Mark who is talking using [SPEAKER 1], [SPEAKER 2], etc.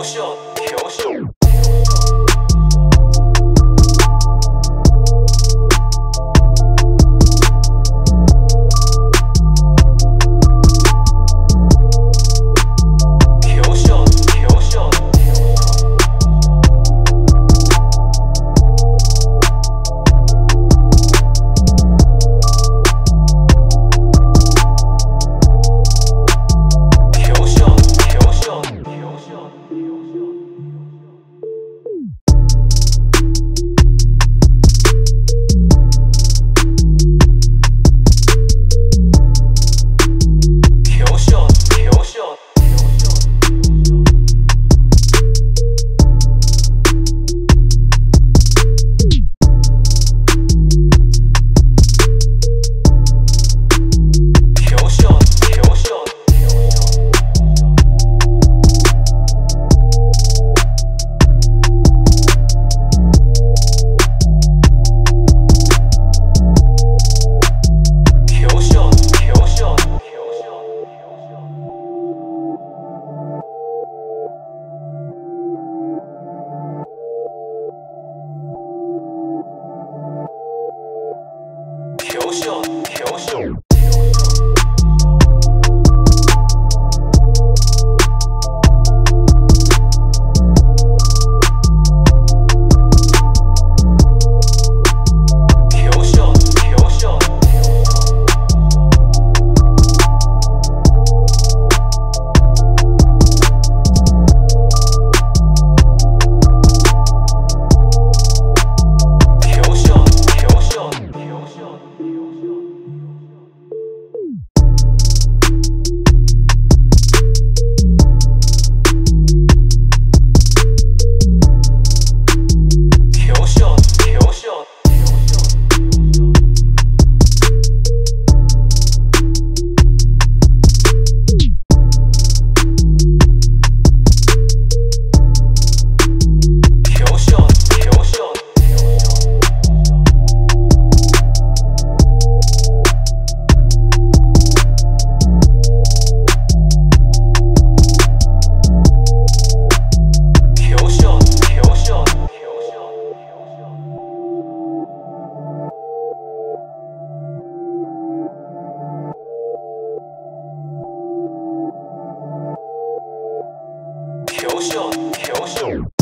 [SPEAKER 1] 表彰表彰调秀，调秀。 球秀，球秀。